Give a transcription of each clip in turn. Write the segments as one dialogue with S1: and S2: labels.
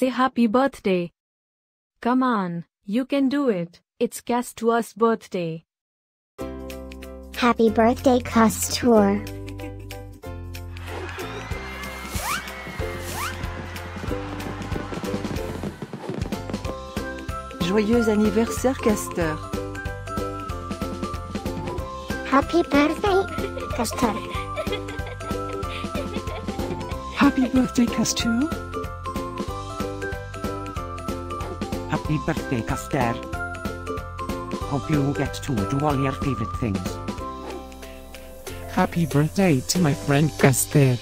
S1: say happy birthday. Come on, you can do it. It's Casteur's birthday.
S2: Happy birthday, Casteur.
S3: Joyeux anniversaire, Casteur.
S2: Happy birthday, Casteur.
S4: Happy birthday, Casteur.
S5: Happy birthday, Casteur. Hope you get to do all your favorite things.
S4: Happy birthday to my friend Casteur.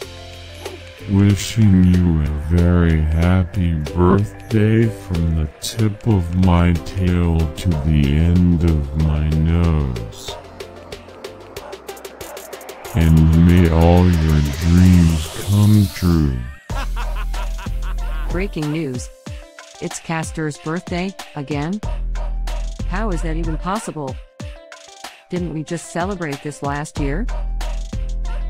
S6: Wishing you a very happy birthday from the tip of my tail to the end of my nose. And may all your dreams come true.
S7: Breaking news. It's Casteur's birthday, again? How is that even possible? Didn't we just celebrate this last year?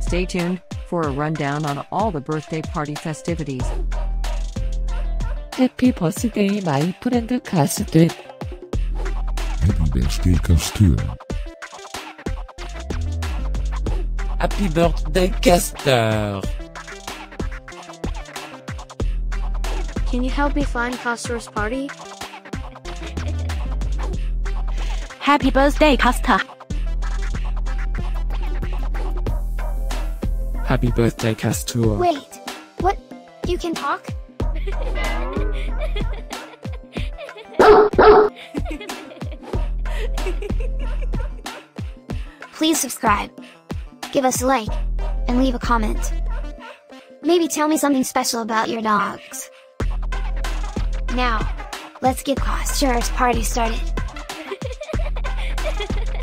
S7: Stay tuned for a rundown on all the birthday party festivities.
S4: Happy birthday, my friend Casteur.
S6: Happy birthday, Casteur.
S4: Happy birthday, Casteur.
S8: Can you help me find Casteur's party?
S9: Happy birthday, Casteur.
S4: Happy birthday, Casteur.
S2: Wait, what? You can talk? Please subscribe, give us a like, and leave a comment. Maybe tell me something special about your dogs. Now, let's get Casteur's party started.